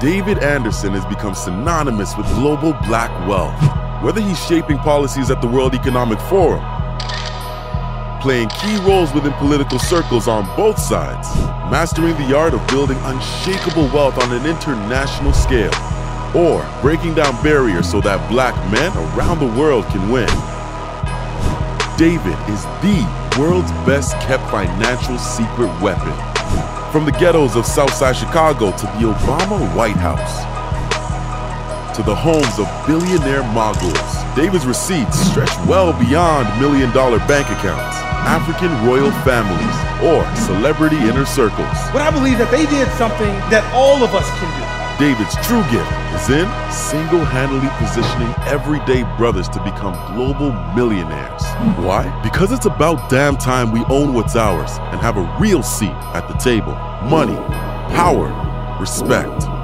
David Anderson has become synonymous with global black wealth. Whether he's shaping policies at the World Economic Forum, playing key roles within political circles on both sides, mastering the art of building unshakable wealth on an international scale, or breaking down barriers so that black men around the world can win. David is the world's best kept financial secret weapon. From the ghettos of Southside Chicago to the Obama White House, to the homes of billionaire moguls, David's receipts stretch well beyond million dollar bank accounts, African royal families, or celebrity inner circles. But I believe that they did something that all of us can do. David's true gift is in single handedly positioning everyday brothers to become global millionaires. Why? Because it's about damn time we own what's ours and have a real seat at the table. Money, power, respect.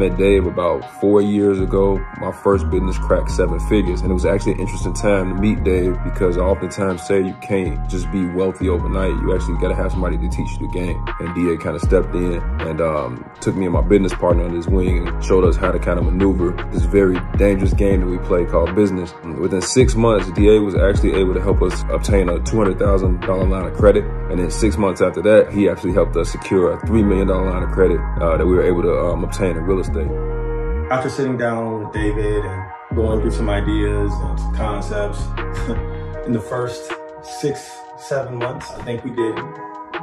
Met Dave about four years ago. My first business cracked seven figures. And it was actually an interesting time to meet Dave because I oftentimes say you can't just be wealthy overnight. You actually got to have somebody to teach you the game. And DA kind of stepped in and um, took me and my business partner under his wing and showed us how to kind of maneuver this very dangerous game that we play called business. And within six months, DA was actually able to help us obtain a $200,000 line of credit. And then six months after that, he actually helped us secure a $3 million line of credit uh, that we were able to um, obtain in real estate. After sitting down with David and going through some ideas and concepts, in the first six, seven months, I think we did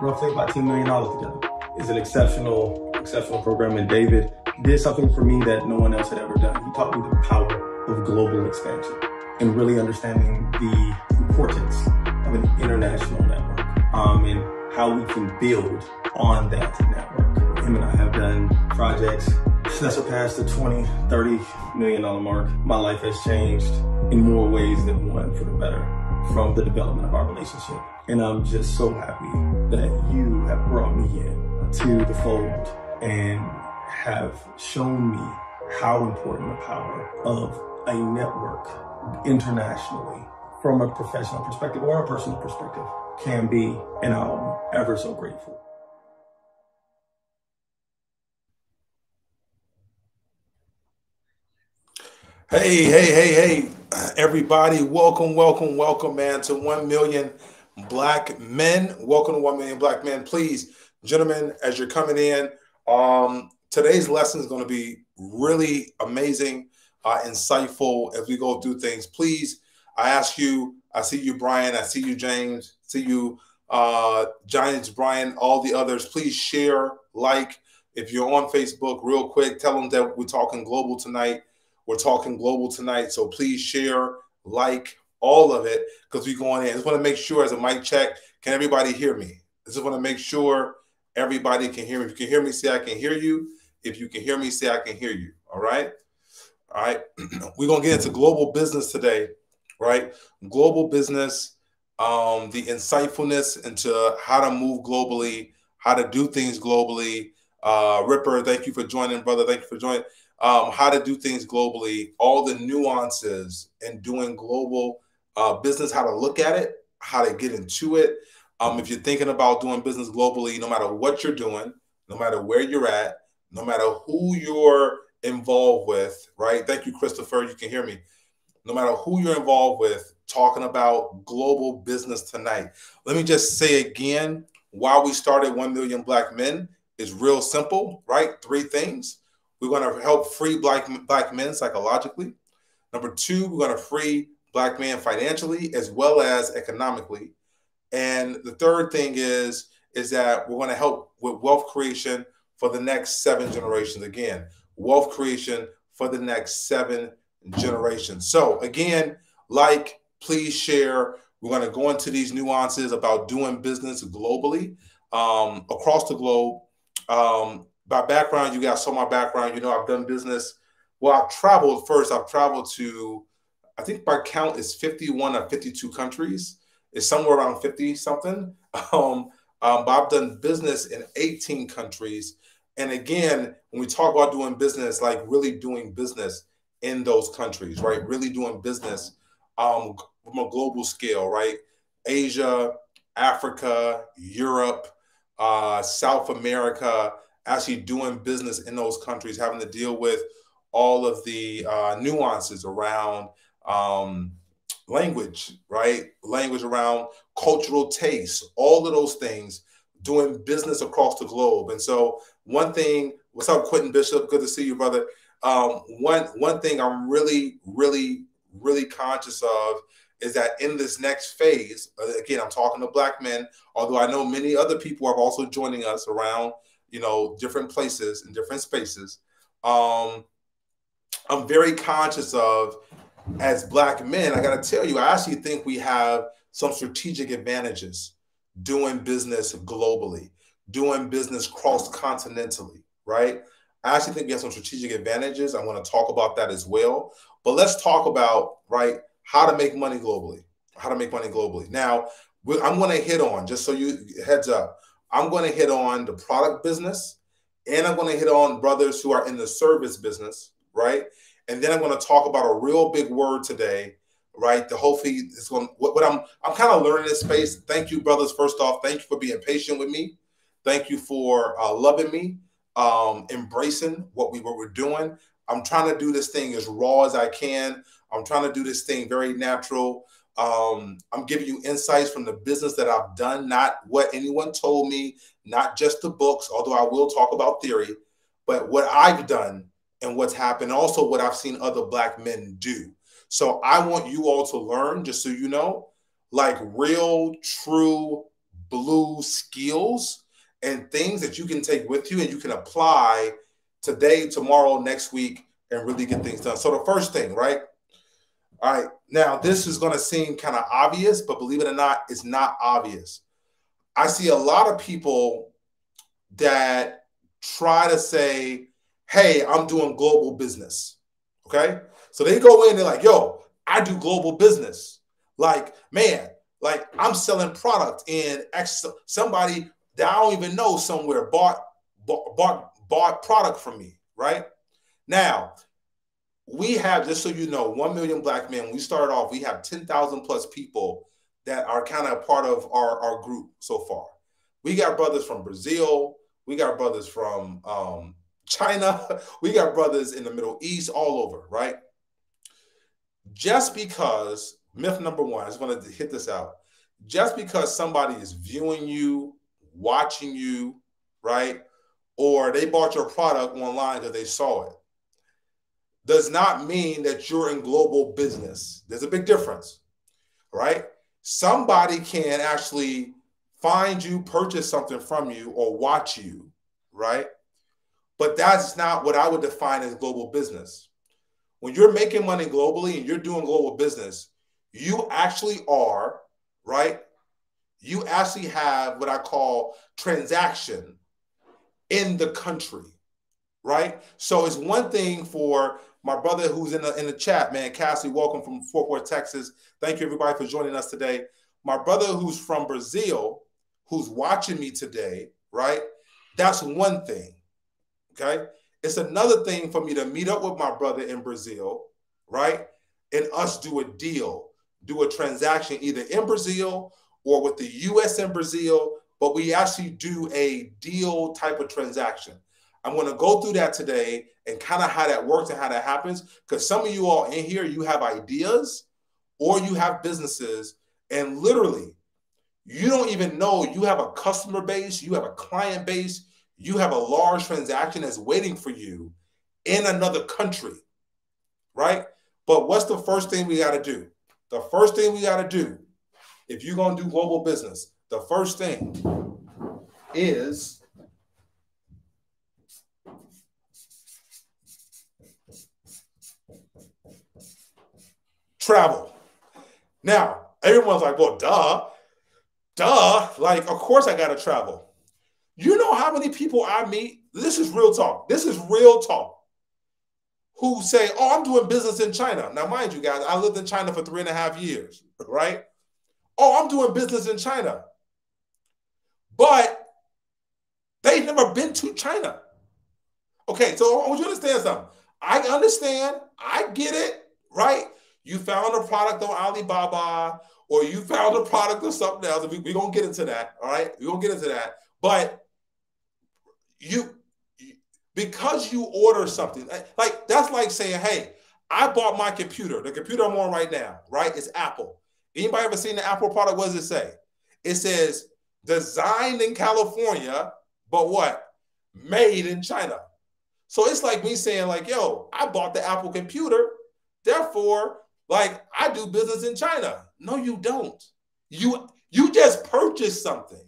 roughly about $10 million together. It's an exceptional, exceptional program. And David did something for me that no one else had ever done. He taught me the power of global expansion and really understanding the importance of an international network um, and how we can build on that network. Him and I have done projects that surpassed the 20, 30 million dollar mark. My life has changed in more ways than one for the better from the development of our relationship. And I'm just so happy that you have brought me in to the fold and have shown me how important the power of a network internationally from a professional perspective or a personal perspective can be. And I'm ever so grateful. Hey, hey, hey, hey, everybody. Welcome, welcome, welcome, man, to 1 million black men. Welcome to 1 million black men. Please, gentlemen, as you're coming in, um, today's lesson is going to be really amazing, uh, insightful as we go through things. Please, I ask you, I see you, Brian, I see you, James, see you, uh, Giants, Brian, all the others. Please share, like. If you're on Facebook, real quick, tell them that we're talking global tonight we're talking global tonight, so please share, like all of it because we're going in. I just want to make sure, as a mic check, can everybody hear me? I just want to make sure everybody can hear me. If you can hear me, say I can hear you. If you can hear me, say I can hear you. All right. All right. we're to get into global business today, right? Global business, um, the insightfulness into how to move globally, how to do things globally. Uh, Ripper, thank you for joining, brother. Thank you for joining um, how to do things globally, all the nuances in doing global uh, business, how to look at it, how to get into it. Um, if you're thinking about doing business globally, no matter what you're doing, no matter where you're at, no matter who you're involved with, right? Thank you, Christopher. You can hear me. No matter who you're involved with, talking about global business tonight. Let me just say again why we started 1 Million Black Men is real simple, right? Three things. We're going to help free black black men psychologically. Number two, we're going to free black men financially as well as economically. And the third thing is is that we're going to help with wealth creation for the next seven generations. Again, wealth creation for the next seven generations. So again, like, please share. We're going to go into these nuances about doing business globally um, across the globe. Um, by background, you guys saw my background. You know, I've done business. Well, I've traveled first. I've traveled to, I think by count is 51 or 52 countries. It's somewhere around 50 something. Um, um, but I've done business in 18 countries. And again, when we talk about doing business, like really doing business in those countries, right? Really doing business um, from a global scale, right? Asia, Africa, Europe, uh, South America, actually doing business in those countries, having to deal with all of the uh, nuances around um, language, right? Language around cultural tastes, all of those things, doing business across the globe. And so, one thing, what's up, Quentin Bishop? Good to see you, brother. Um, one one thing I'm really, really, really conscious of is that in this next phase, uh, again, I'm talking to black men, although I know many other people are also joining us around, you know, different places and different spaces. Um, I'm very conscious of as black men, I got to tell you, I actually think we have some strategic advantages doing business globally, doing business cross continentally, right? I actually think we have some strategic advantages. I want to talk about that as well. But let's talk about, right, how to make money globally. How to make money globally. Now, I'm to hit on, just so you heads up, I'm going to hit on the product business and I'm going to hit on brothers who are in the service business, right? And then I'm going to talk about a real big word today, right? The hopefully is going what, what I'm I'm kind of learning this space. Thank you, brothers. First off, thank you for being patient with me. Thank you for uh, loving me, um, embracing what we what we're doing. I'm trying to do this thing as raw as I can. I'm trying to do this thing very natural. Um, I'm giving you insights from the business that I've done, not what anyone told me, not just the books, although I will talk about theory, but what I've done and what's happened, also what I've seen other black men do. So I want you all to learn, just so you know, like real, true blue skills and things that you can take with you and you can apply today, tomorrow, next week, and really get things done. So the first thing, right? All right. Now, this is going to seem kind of obvious, but believe it or not, it's not obvious. I see a lot of people that try to say, hey, I'm doing global business. Okay. So they go in, they're like, yo, I do global business. Like, man, like I'm selling product in X, somebody that I don't even know somewhere bought, bought, bought, bought product from me. Right. Now, we have, just so you know, 1 million black men. we started off, we have 10,000 plus people that are kind of part of our, our group so far. We got brothers from Brazil. We got brothers from um, China. We got brothers in the Middle East, all over, right? Just because, myth number one, I just want to hit this out. Just because somebody is viewing you, watching you, right? Or they bought your product online because they saw it, does not mean that you're in global business. There's a big difference, right? Somebody can actually find you, purchase something from you, or watch you, right? But that's not what I would define as global business. When you're making money globally and you're doing global business, you actually are, right? You actually have what I call transaction in the country, right? So it's one thing for my brother who's in the in the chat, man, Cassie, welcome from Fort Worth, Texas. Thank you everybody for joining us today. My brother who's from Brazil, who's watching me today, right? That's one thing. Okay. It's another thing for me to meet up with my brother in Brazil, right? And us do a deal, do a transaction either in Brazil or with the US in Brazil, but we actually do a deal type of transaction. I'm going to go through that today and kind of how that works and how that happens. Because some of you all in here, you have ideas or you have businesses, and literally, you don't even know you have a customer base, you have a client base, you have a large transaction that's waiting for you in another country, right? But what's the first thing we got to do? The first thing we got to do, if you're going to do global business, the first thing is travel. Now, everyone's like, well, duh, duh. Like, of course I got to travel. You know how many people I meet? This is real talk. This is real talk. Who say, "Oh, I'm doing business in China." Now, mind you, guys, I lived in China for three and a half years, right? Oh, I'm doing business in China, but they've never been to China. Okay, so I want you to understand something. I understand. I get it, right? You found a product on Alibaba or you found a product or something else. We're we going to get into that. All right. We're going to get into that. But you, because you order something, like that's like saying, hey, I bought my computer, the computer I'm on right now, right? It's Apple. Anybody ever seen the Apple product? What does it say? It says designed in California, but what? Made in China. So it's like me saying, like, yo, I bought the Apple computer, therefore, like, I do business in China. No, you don't. You you just purchased something.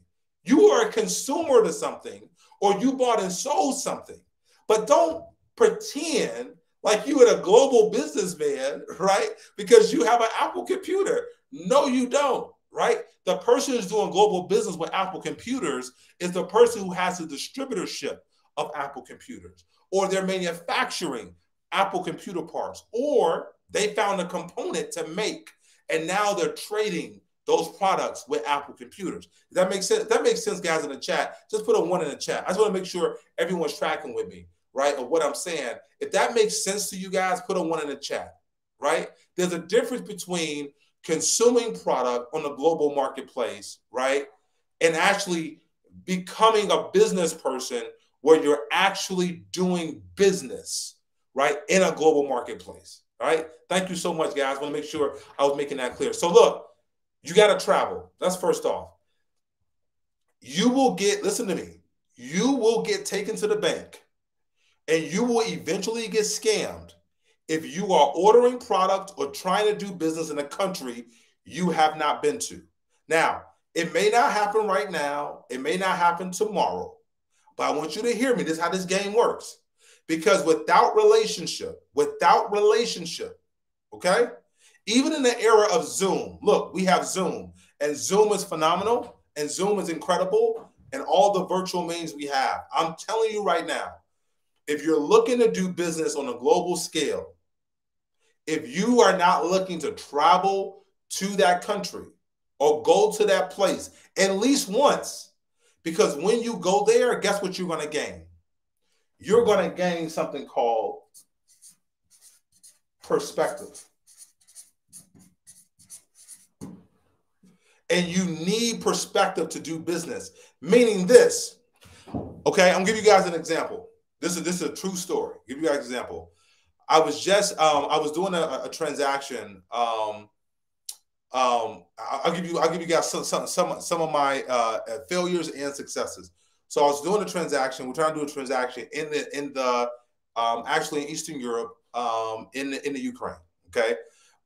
You are a consumer to something, or you bought and sold something. But don't pretend like you are a global businessman, right? Because you have an Apple computer. No, you don't, right? The person who's doing global business with Apple computers is the person who has the distributorship of Apple computers, or they're manufacturing Apple computer parts, or they found a component to make, and now they're trading those products with Apple computers. Does that makes sense? that makes sense, guys, in the chat. Just put a one in the chat. I just want to make sure everyone's tracking with me, right? Of what I'm saying. If that makes sense to you guys, put a one in the chat, right? There's a difference between consuming product on the global marketplace, right? And actually becoming a business person where you're actually doing business, right, in a global marketplace. All right. Thank you so much, guys. I want to make sure I was making that clear. So, look, you got to travel. That's first off. You will get, listen to me, you will get taken to the bank and you will eventually get scammed if you are ordering product or trying to do business in a country you have not been to. Now, it may not happen right now, it may not happen tomorrow, but I want you to hear me. This is how this game works. Because without relationship, without relationship, okay? Even in the era of Zoom, look, we have Zoom, and Zoom is phenomenal, and Zoom is incredible, and all the virtual means we have. I'm telling you right now, if you're looking to do business on a global scale, if you are not looking to travel to that country or go to that place at least once, because when you go there, guess what you're going to gain? You're going to gain something called perspective. And you need perspective to do business, meaning this. Okay, I'm gonna give you guys an example. This is this is a true story. Give you guys an example. I was just um, I was doing a, a transaction. Um, um, I'll give you I'll give you guys some some some, some of my uh, failures and successes. So I was doing a transaction. We're trying to do a transaction in the in the um, actually in Eastern Europe, um, in the, in the Ukraine. Okay,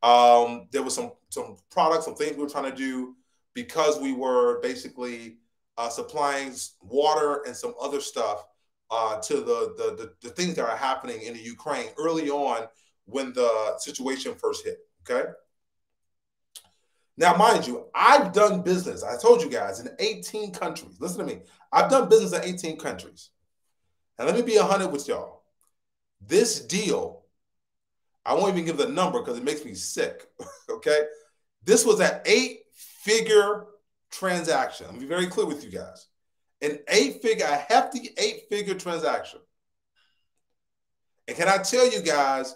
um, there was some some products, some things we were trying to do because we were basically uh, supplying water and some other stuff uh, to the, the, the the things that are happening in the Ukraine early on when the situation first hit. Okay. Now, mind you, I've done business, I told you guys, in 18 countries. Listen to me. I've done business in 18 countries. And let me be 100 with y'all. This deal, I won't even give the number because it makes me sick. okay. This was an eight figure transaction. Let me be very clear with you guys. An eight figure, a hefty eight figure transaction. And can I tell you guys,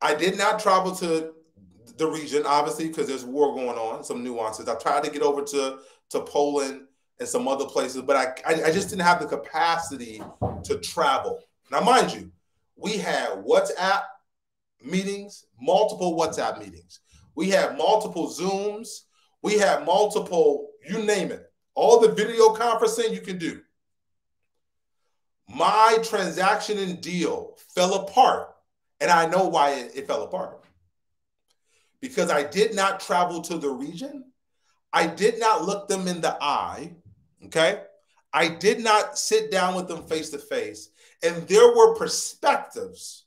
I did not travel to the region, obviously, because there's war going on, some nuances. I tried to get over to, to Poland and some other places, but I, I, I just didn't have the capacity to travel. Now, mind you, we had WhatsApp meetings, multiple WhatsApp meetings. We had multiple Zooms. We had multiple, you name it, all the video conferencing you can do. My transaction and deal fell apart, and I know why it, it fell apart because I did not travel to the region. I did not look them in the eye. Okay. I did not sit down with them face to face. And there were perspectives.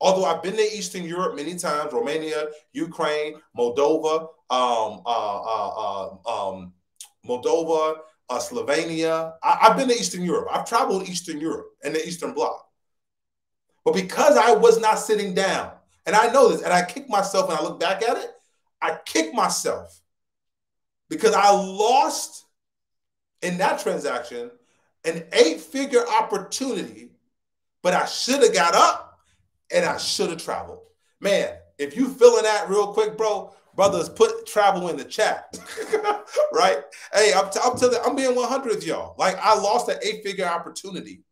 Although I've been to Eastern Europe many times, Romania, Ukraine, Moldova, um, uh, uh, uh, um, Moldova, uh, Slovenia. I, have been to Eastern Europe. I've traveled Eastern Europe and the Eastern Bloc. But because I was not sitting down and I know this, and I kick myself when I look back at it. I kick myself because I lost in that transaction an eight figure opportunity, but I should have got up and I should have traveled. Man, if you feeling that real quick, bro, brothers put travel in the chat, right? Hey, I'm, t- I'm telling, I'm being 100 with y'all. Like I lost an eight figure opportunity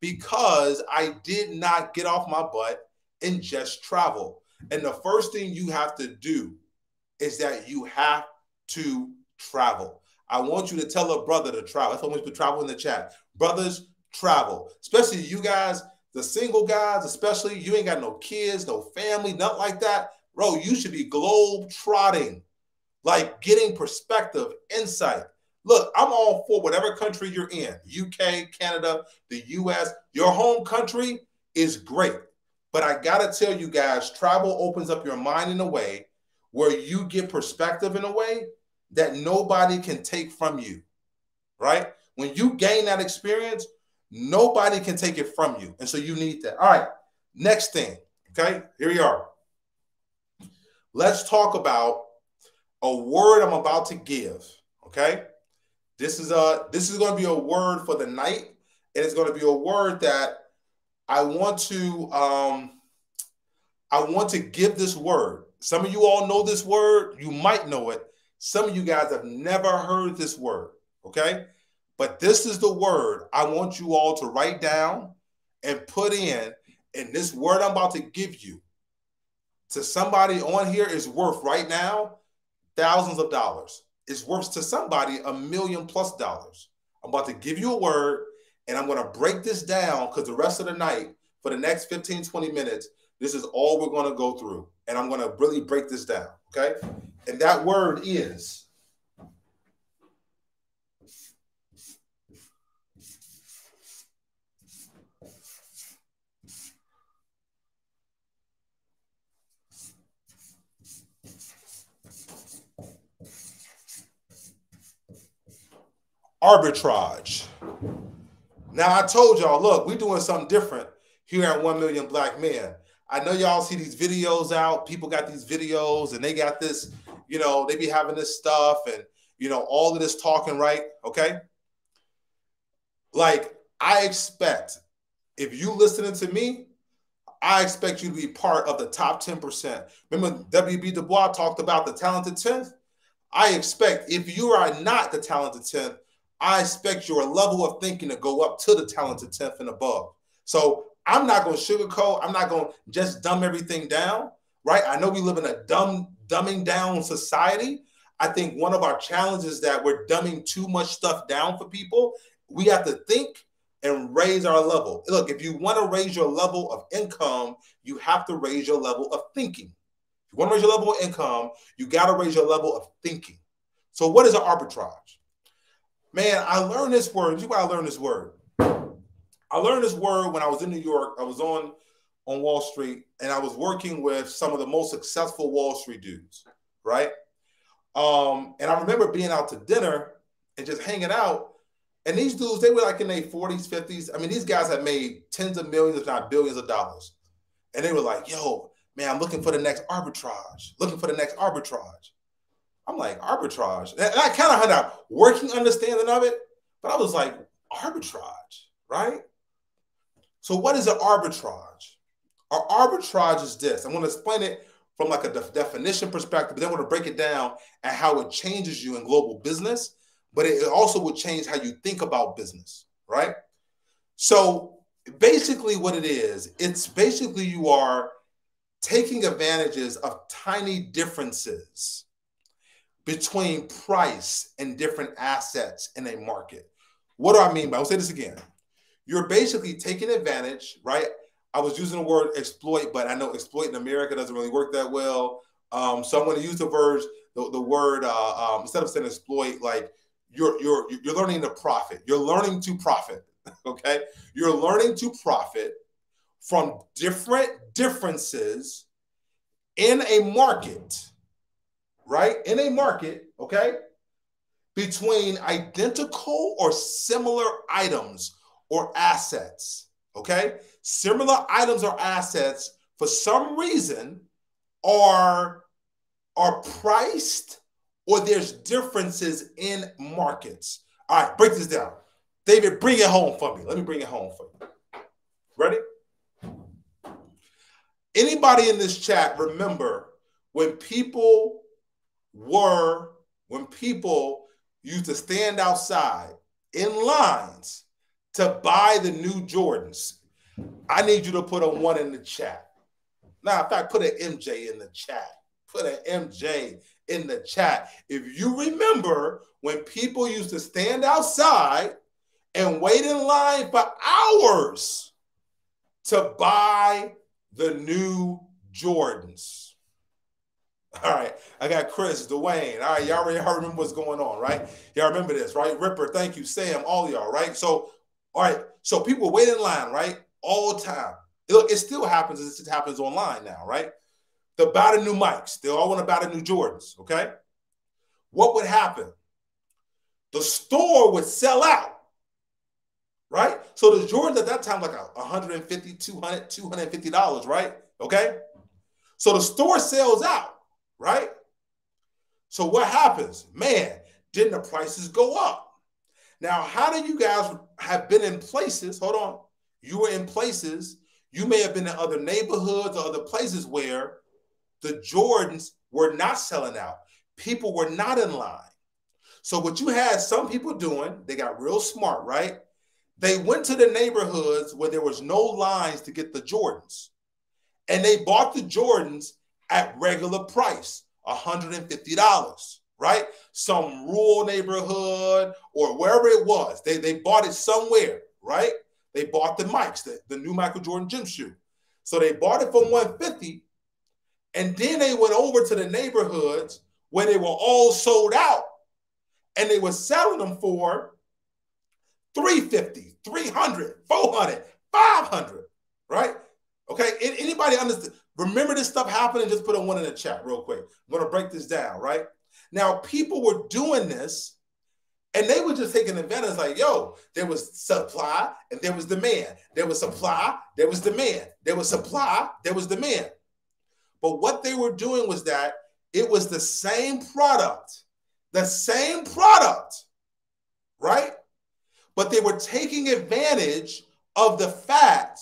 because I did not get off my butt and just travel. And the first thing you have to do is that you have to travel. I want you to tell a brother to travel. That's why I want you to travel in the chat. Brothers, travel. Especially you guys, the single guys, especially you ain't got no kids, no family, nothing like that. Bro, you should be globe trotting, like getting perspective, insight. Look, I'm all for whatever country you're in UK, Canada, the US. Your home country is great. But I got to tell you guys, travel opens up your mind in a way where you get perspective in a way that nobody can take from you, right? When you gain that experience, nobody can take it from you. And so you need that. All right, next thing, okay? Here we are. Let's talk about a word I'm about to give, okay? This is a this is going to be a word for the night and it's going to be a word that I want to um I want to give this word. Some of you all know this word, you might know it. Some of you guys have never heard this word, okay? But this is the word I want you all to write down and put in. And this word I'm about to give you to somebody on here is worth right now thousands of dollars. It's worth to somebody a million plus dollars. I'm about to give you a word and I'm going to break this down because the rest of the night, for the next 15, 20 minutes, this is all we're going to go through. And I'm going to really break this down. Okay. And that word is arbitrage. Now I told y'all, look, we're doing something different here at 1 Million Black Men. I know y'all see these videos out. People got these videos and they got this, you know, they be having this stuff and, you know, all of this talking, right? Okay. Like, I expect if you listening to me, I expect you to be part of the top 10%. Remember, W.B. Du Bois talked about the talented 10th? I expect if you are not the talented 10th, I expect your level of thinking to go up to the talented 10th and above. So I'm not going to sugarcoat. I'm not going to just dumb everything down, right? I know we live in a dumb, dumbing down society. I think one of our challenges that we're dumbing too much stuff down for people. We have to think and raise our level. Look, if you want to raise your level of income, you have to raise your level of thinking. If you want to raise your level of income, you got to raise your level of thinking. So, what is an arbitrage? Man, I learned this word. You gotta learn this word. I learned this word when I was in New York. I was on on Wall Street, and I was working with some of the most successful Wall Street dudes, right? Um, and I remember being out to dinner and just hanging out. And these dudes, they were like in their 40s, 50s. I mean, these guys have made tens of millions, if not billions of dollars. And they were like, yo, man, I'm looking for the next arbitrage, looking for the next arbitrage. I'm like, arbitrage. And I kind of had a working understanding of it, but I was like, arbitrage, right? So, what is an arbitrage? Our arbitrage is this. I'm going to explain it from like a def- definition perspective, but then I want to break it down and how it changes you in global business, but it also would change how you think about business, right? So basically, what it is, it's basically you are taking advantages of tiny differences between price and different assets in a market. What do I mean by? I'll say this again. You're basically taking advantage, right? I was using the word exploit, but I know exploit in America doesn't really work that well. Um, so I'm going to use the the, the word uh, um, instead of saying exploit, like you're you're you're learning to profit. You're learning to profit. Okay, you're learning to profit from different differences in a market right, in a market, okay, between identical or similar items or assets, okay? Similar items or assets for some reason are are priced or there's differences in markets. All right, break this down. David, bring it home for me. Let me bring it home for you. Ready? Anybody in this chat remember when people were when people used to stand outside in lines to buy the new Jordans. I need you to put a one in the chat. Now, in fact, put an MJ in the chat. Put an MJ in the chat. If you remember when people used to stand outside and wait in line for hours to buy the new Jordans. All right, I got Chris, Dwayne. All right, y'all already heard remember what's going on, right? Y'all remember this, right? Ripper, thank you, Sam, all y'all, right? So, all right, so people wait in line, right? All time. Look, it still happens. It just happens online now, right? To buy the new mics. They all want to buy the new Jordans, okay? What would happen? The store would sell out, right? So the Jordans at that time, like a 150 200 $250, right? Okay? So the store sells out right? So what happens? Man, didn't the prices go up? Now, how do you guys have been in places? Hold on. You were in places, you may have been in other neighborhoods or other places where the Jordans were not selling out. People were not in line. So, what you had some people doing, they got real smart, right? They went to the neighborhoods where there was no lines to get the Jordans. And they bought the Jordans at regular price, $150, right? Some rural neighborhood or wherever it was. They, they bought it somewhere, right? They bought the mics, the, the new Michael Jordan gym shoe. So they bought it for 150 and then they went over to the neighborhoods where they were all sold out and they were selling them for 350, 300, 400, 500, right? Okay, anybody understand? Remember this stuff happening? Just put a one in the chat real quick. I'm to break this down, right? Now, people were doing this and they were just taking advantage like, yo, there was supply and there was demand. There was supply, there was demand. There was supply, there was demand. But what they were doing was that it was the same product, the same product, right? But they were taking advantage of the fact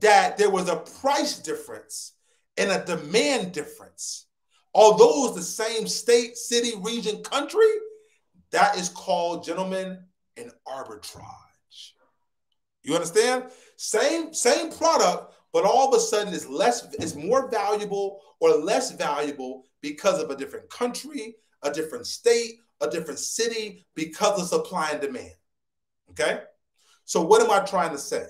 that there was a price difference and a demand difference. Although it's the same state, city, region, country, that is called, gentlemen, an arbitrage. You understand? Same, same product, but all of a sudden it's less, it's more valuable or less valuable because of a different country, a different state, a different city, because of supply and demand. Okay? So what am I trying to say?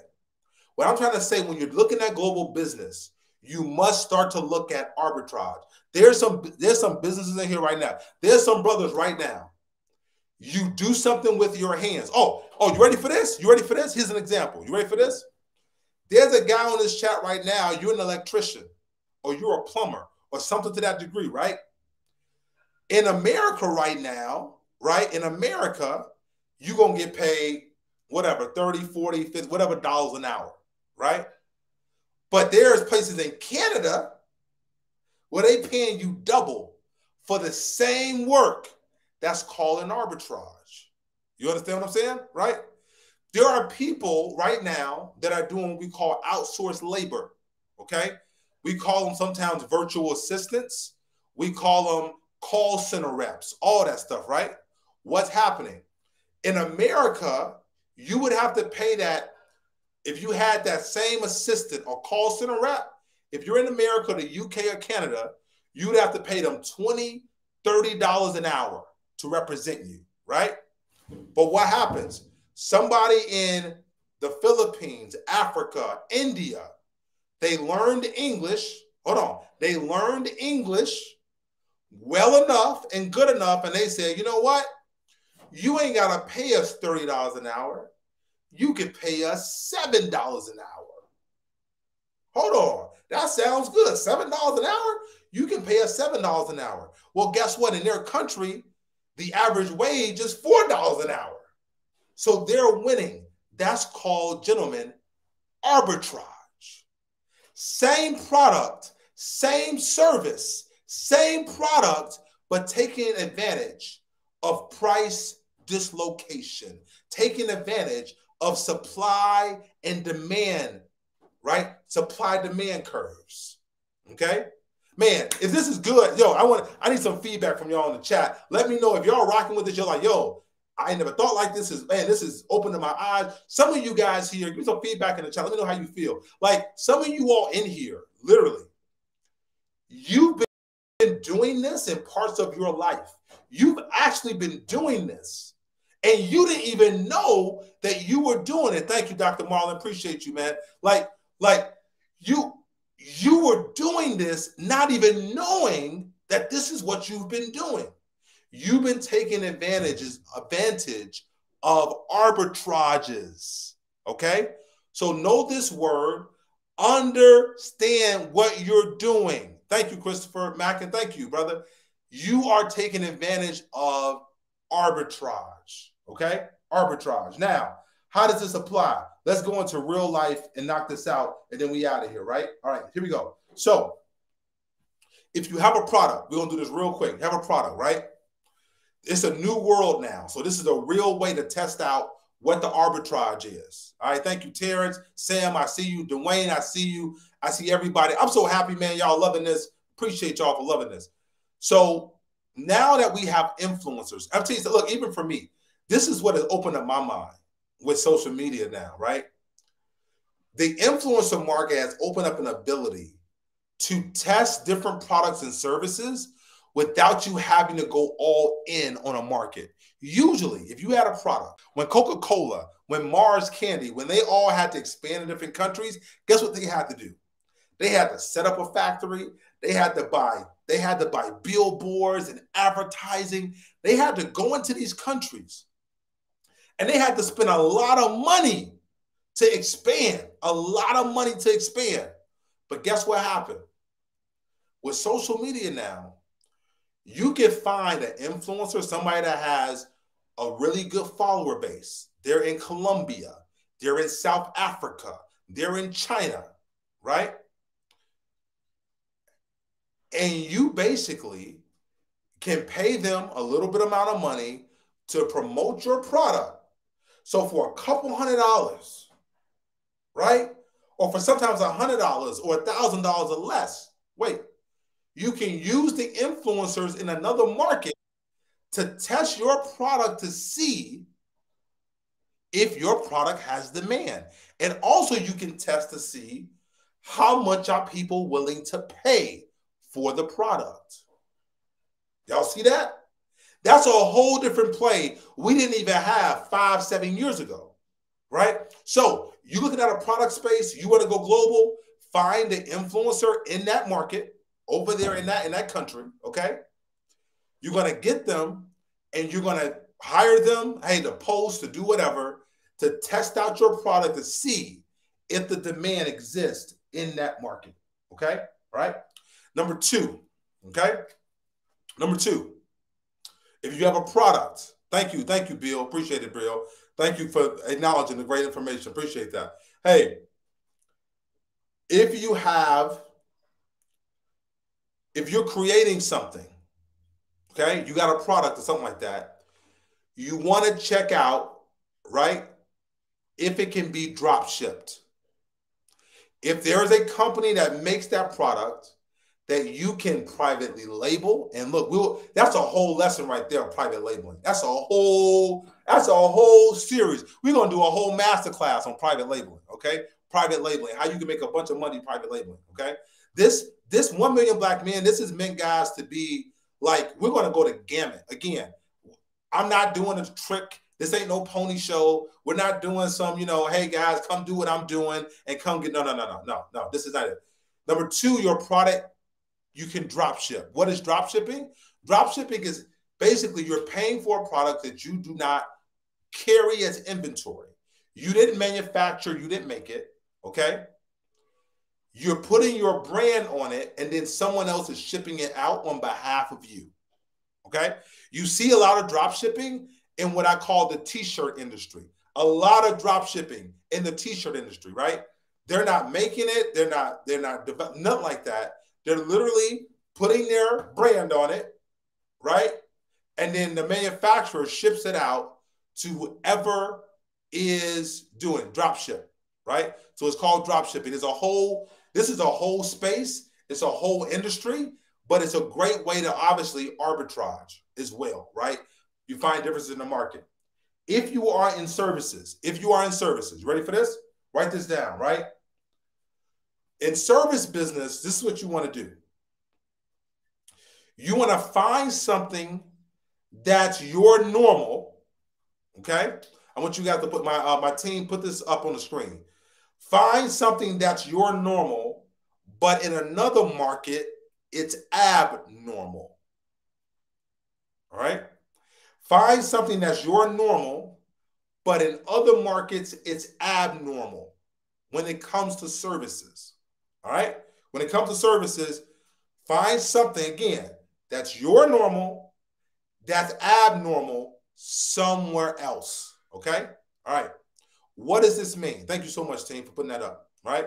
What I'm trying to say, when you're looking at global business, you must start to look at arbitrage. There's some there's some businesses in here right now. There's some brothers right now. You do something with your hands. Oh, oh, you ready for this? You ready for this? Here's an example. You ready for this? There's a guy on this chat right now. You're an electrician, or you're a plumber, or something to that degree, right? In America right now, right? In America, you're gonna get paid whatever 30, 40, 50, whatever dollars an hour right? But there's places in Canada where they paying you double for the same work. That's called an arbitrage. You understand what I'm saying? Right? There are people right now that are doing what we call outsourced labor. Okay. We call them sometimes virtual assistants. We call them call center reps, all that stuff, right? What's happening? In America, you would have to pay that if you had that same assistant or call center rep, if you're in America, the UK, or Canada, you'd have to pay them 20 $30 an hour to represent you, right? But what happens? Somebody in the Philippines, Africa, India, they learned English. Hold on. They learned English well enough and good enough. And they said, you know what? You ain't got to pay us $30 an hour you can pay us $7 an hour. Hold on. That sounds good. $7 an hour? You can pay us $7 an hour. Well, guess what? In their country, the average wage is $4 an hour. So they're winning. That's called, gentlemen, arbitrage. Same product, same service, same product, but taking advantage of price dislocation, taking advantage of supply and demand, right? Supply demand curves. Okay. Man, if this is good, yo, I want I need some feedback from y'all in the chat. Let me know if y'all rocking with this. You're like, yo, I never thought like this. Is man, this is opening my eyes. Some of you guys here, give me some feedback in the chat. Let me know how you feel. Like some of you all in here, literally, you've been doing this in parts of your life. You've actually been doing this, and you didn't even know that you were doing it. Thank you, Dr. Marlon. Appreciate you, man. Like, like you you were doing this not even knowing that this is what you've been doing. You've been taking advantages, advantage of arbitrages. Okay. So know this word, understand what you're doing. Thank you, Christopher Mack, and thank you, brother. You are taking advantage of arbitrage. Okay. Arbitrage. Now, how does this apply? Let's go into real life and knock this out, and then we out of here, right? All right, here we go. So, if you have a product, we're gonna do this real quick. Have a product, right? It's a new world now. So this is a real way to test out what the arbitrage is. All right. Thank you, Terrence. Sam, I see you. Dwayne, I see you. I see everybody. I'm so happy, man. Y'all loving this. Appreciate y'all for loving this. So now that we have influencers, I'm telling you, look, even for me, this is what has opened up my mind with social media now, right? The influencer market has opened up an ability to test different products and services without you having to go all in on a market. Usually, if you had a product, when Coca Cola, when Mars Candy, when they all had to expand in different countries, guess what they had to do? They had to set up a factory. They had to buy. They had to buy billboards and advertising. They had to go into these countries, and they had to spend a lot of money to expand. A lot of money to expand. But guess what happened? With social media now, you can find an influencer, somebody that has a really good follower base. They're in Colombia, they're in South Africa, they're in China, right? And you basically can pay them a little bit amount of money to promote your product. So for a couple hundred dollars, right? Or for sometimes a hundred dollars or a thousand dollars or less. Wait, you can use the influencers in another market to test your product to see if your product has demand. And also, you can test to see how much are people willing to pay for the product. Y'all see that? That's a whole different play we didn't even have five, seven years ago, right? So, you're looking at a product space, you want to go global, find the influencer in that market over there in that in that country, okay? You're gonna get them and you're gonna hire them, hey, to post, to do whatever, to test out your product to see if the demand exists in that market. Okay. All right. Number two. Okay. Number two. If you have a product, thank you. Thank you, Bill. Appreciate it, Bill. Thank you for acknowledging the great information. Appreciate that. Hey, if you have if you're creating something, okay, you got a product or something like that, you want to check out, right, if it can be drop shipped. If there is a company that makes that product that you can privately label, and look, we'll that's a whole lesson right there, private labeling. That's a whole, that's a whole series. We're gonna do a whole masterclass on private labeling, okay? Private labeling, how you can make a bunch of money private labeling, okay? This this one million black men, this is meant guys to be like, we're gonna go to gamut. Again, I'm not doing a trick. This ain't no pony show. We're not doing some, you know, hey guys, come do what I'm doing and come get no, no, no, no, no, no. This is not it. Number two, your product you can drop ship. What is drop shipping? Drop shipping is basically you're paying for a product that you do not carry as inventory. You didn't manufacture, you didn't make it. Okay you're putting your brand on it and then someone else is shipping it out on behalf of you. Okay. You see a lot of drop shipping in what I call the t shirt industry. A lot of drop shipping in the t shirt industry, right? They're not making it, they're not, they're not, nothing like that. They're literally putting their brand on it, right? And then the manufacturer ships it out to whoever is doing drop ship, right? So it's called drop shipping. There's a whole this is a whole space. It's a whole industry, but it's a great way to obviously arbitrage as well, right? You find differences in the market. If you are in services, if you are in services, ready for this? Write this down, right? In service business, this is what you want to do. You want to find something that's your normal. Okay, I want you guys to put my uh, my team put this up on the screen. Find something that's your normal, but in another market, it's abnormal. All right. Find something that's your normal, but in other markets, it's abnormal when it comes to services. All right. When it comes to services, find something again that's your normal, that's abnormal somewhere else. Okay. All right. What does this mean? Thank you so much, team, for putting that up. Right.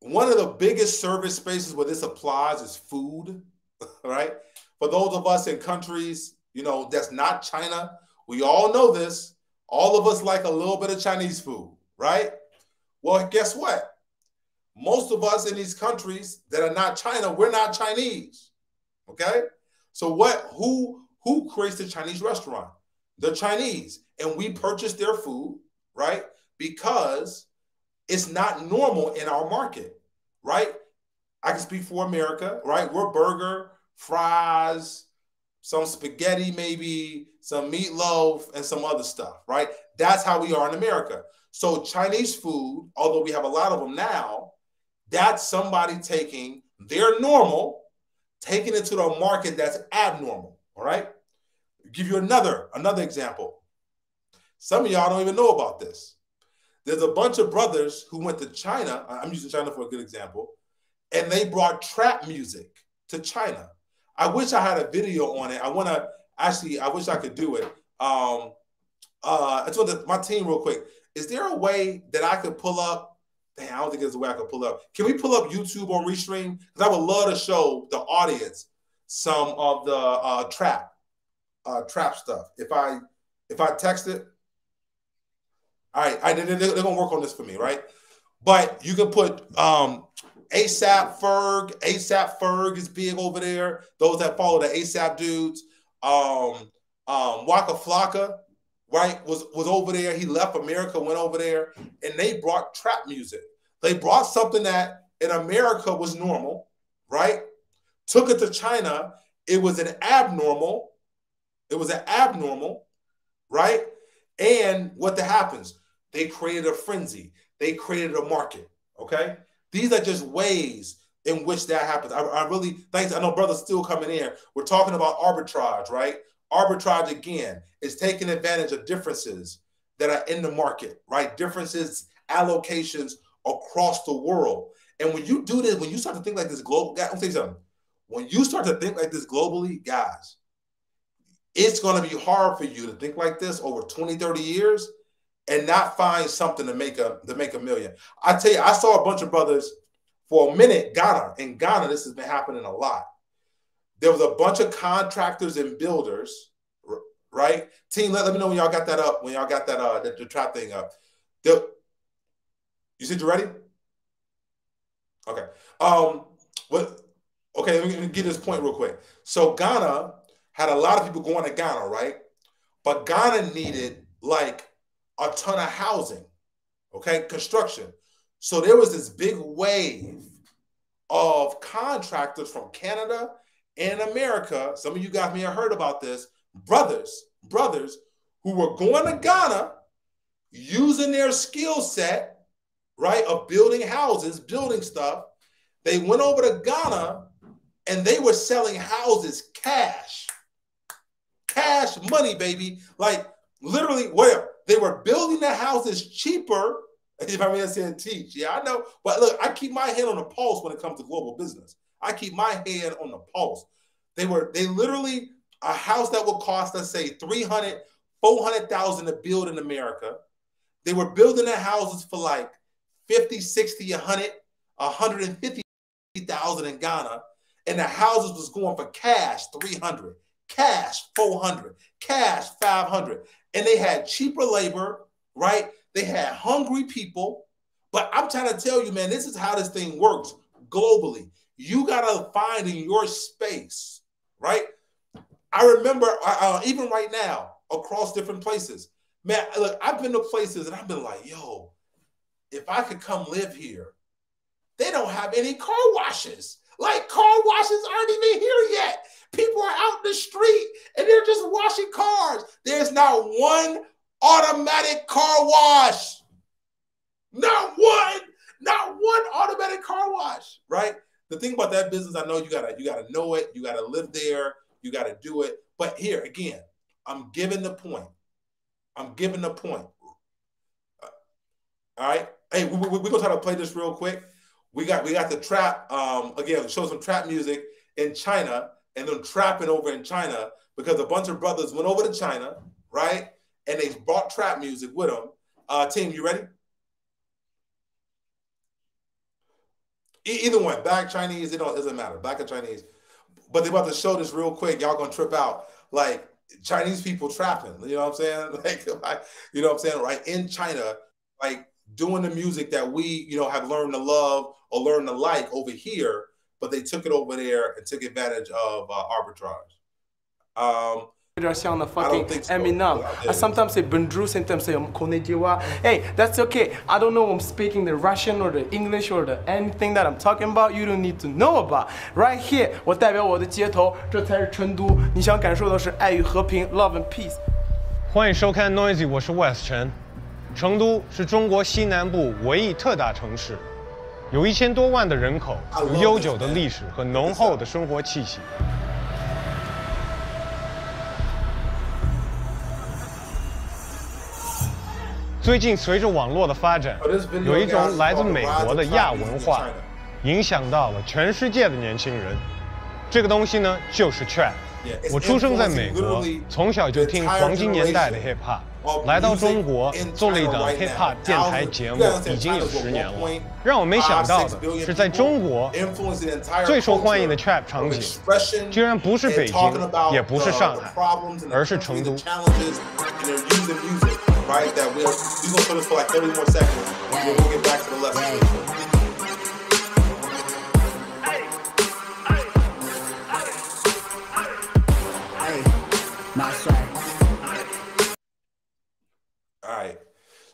One of the biggest service spaces where this applies is food. Right. For those of us in countries, you know, that's not China, we all know this. All of us like a little bit of Chinese food, right? Well, guess what? Most of us in these countries that are not China, we're not Chinese. Okay? So what who who creates the Chinese restaurant? The Chinese. And we purchase their food, right? Because it's not normal in our market, right? I can speak for America, right? We're burger, fries, some spaghetti, maybe some meatloaf, and some other stuff, right? That's how we are in America. So Chinese food, although we have a lot of them now, that's somebody taking their normal, taking it to the market that's abnormal. All right. I'll give you another another example. Some of y'all don't even know about this. There's a bunch of brothers who went to China. I'm using China for a good example, and they brought trap music to China. I wish I had a video on it. I want to actually. I wish I could do it. Um, uh, I told my team real quick. Is there a way that I could pull up Damn, I don't think there's a way I could pull up. Can we pull up YouTube on Restream? Because I would love to show the audience some of the uh, trap, uh, trap stuff. If I if I text it, all right, I, they're, they're gonna work on this for me, right? But you can put um, ASAP Ferg. ASAP Ferg is big over there. Those that follow the ASAP dudes. Um, um, Waka Flocka right, was was over there. He left America, went over there, and they brought trap music. They brought something that in America was normal, right? Took it to China. It was an abnormal. It was an abnormal, right? And what that happens? They created a frenzy. They created a market. Okay, these are just ways in which that happens. I, I really thanks. I know brothers still coming in. We're talking about arbitrage, right? Arbitrage again is taking advantage of differences that are in the market, right? Differences, allocations across the world. And when you do this, when you start to think like this global, guy, I'm say something. When you start to think like this globally, guys, it's going to be hard for you to think like this over 20, 30 years and not find something to make a to make a million. I tell you, I saw a bunch of brothers for a minute, Ghana. In Ghana, this has been happening a lot there was a bunch of contractors and builders, right? Team, let, let me know when y'all got that up, when y'all got that uh the, the trap thing up. You said you're ready? Okay. Um, what okay, let me, let me get this point real quick. So Ghana had a lot of people going to Ghana, right? But Ghana needed like a ton of housing, okay, construction. So there was this big wave of contractors from Canada and America, some of you guys may have heard about this, brothers, brothers who were going to Ghana using their skill set, right, of building houses, building stuff. They went over to Ghana and they were selling houses cash. Cash money, baby. Like literally, where they were building the houses cheaper. If I may say and teach, yeah, I know. But look, I keep my hand on the pulse when it comes to global business. I keep my hand on the pulse. They were they literally a house that would cost let's say 300 400,000 to build in America. They were building their houses for like 50, 60, 100, 150,000 in Ghana and the houses was going for cash 300, cash 400, cash 500 and they had cheaper labor, right? They had hungry people. But I'm trying to tell you, man, this is how this thing works globally. You gotta find in your space, right? I remember uh, uh, even right now across different places, man. Look, I've been to places and I've been like, yo, if I could come live here, they don't have any car washes. Like car washes aren't even here yet. People are out in the street and they're just washing cars. There's not one automatic car wash. Not one, not one automatic car wash, right? The thing about that business, I know you gotta you gotta know it, you gotta live there, you gotta do it. But here again, I'm giving the point. I'm giving the point. Uh, all right. Hey, we, we, we're gonna try to play this real quick. We got we got the trap. Um, again, show some trap music in China and them trapping over in China because a bunch of brothers went over to China, right? And they brought trap music with them. Uh, team, you ready? E- either one, black Chinese, it, don't, doesn't matter. Black or Chinese. But they're about to show this real quick. Y'all gonna trip out. Like Chinese people trapping. You know what I'm saying? Like, like you know what I'm saying? Right in China, like doing the music that we, you know, have learned to love or learn to like over here, but they took it over there and took advantage of uh, arbitrage. Um, on the fucking so. Eminem. I sometimes say Bundru, sometimes say um, Konnichiwa. Hey, that's okay. I don't know I'm speaking the Russian or the English or the anything that I'm talking about. You don't need to know about. Right here, here，我代表我的街头，这才是成都。你想感受的是爱与和平，love and peace。欢迎收看 Noisy，我是 West 陈。成都是中国西南部唯一特大城市，有一千多万的人口，有悠久的历史和浓厚的生活气息。最近随着网络的发展，有一种来自美国的亚文化，影响到了全世界的年轻人。这个东西呢，就是 trap。我出生在美国，从小就听黄金年代的 hip hop。来到中国做了一档 hip hop 电台节目，已经有十年了。让我没想到的是，在中国最受欢迎的 trap 场景，居然不是北京，也不是上海，而是成都。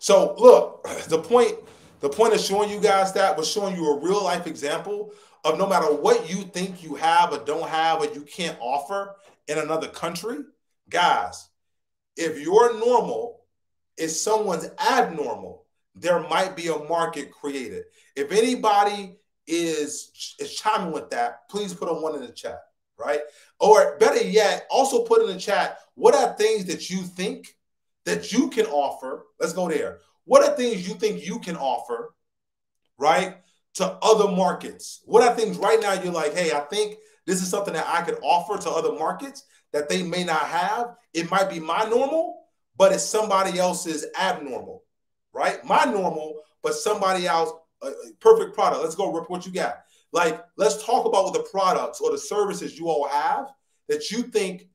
So look, the point the point of showing you guys that was showing you a real life example of no matter what you think you have or don't have or you can't offer in another country, guys, if your normal is someone's abnormal, there might be a market created. If anybody is is chiming with that, please put a one in the chat, right? Or better yet, also put in the chat what are things that you think that you can offer. Let's go there. What are things you think you can offer, right, to other markets? What are things right now you're like, hey, I think this is something that I could offer to other markets that they may not have? It might be my normal, but it's somebody else's abnormal, right? My normal, but somebody else, perfect product. Let's go, Rip, what you got? Like, let's talk about what the products or the services you all have that you think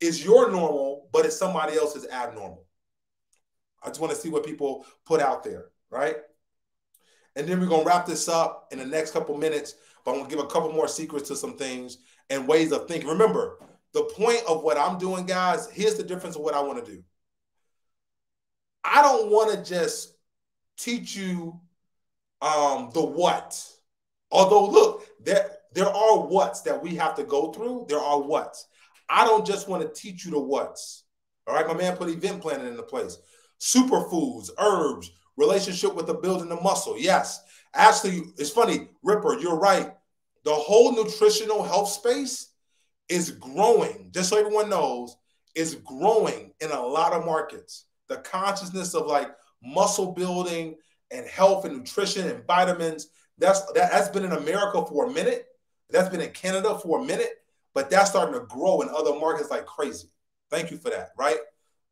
is your normal, but it's somebody else's abnormal. I just want to see what people put out there, right? And then we're going to wrap this up in the next couple minutes, but I'm to give a couple more secrets to some things and ways of thinking. Remember, the point of what I'm doing, guys, here's the difference of what I want to do. I don't want to just teach you um, the what. Although, look, there, there are what's that we have to go through. There are what's. I don't just want to teach you the what's. All right, my man put event planning into place. Superfoods, herbs, relationship with the building the muscle. Yes. Actually, it's funny, Ripper, you're right. The whole nutritional health space is growing, just so everyone knows, is growing in a lot of markets. The consciousness of like muscle building and health and nutrition and vitamins, that's that, has been in America for a minute. That's been in Canada for a minute but that's starting to grow in other markets like crazy. Thank you for that, right?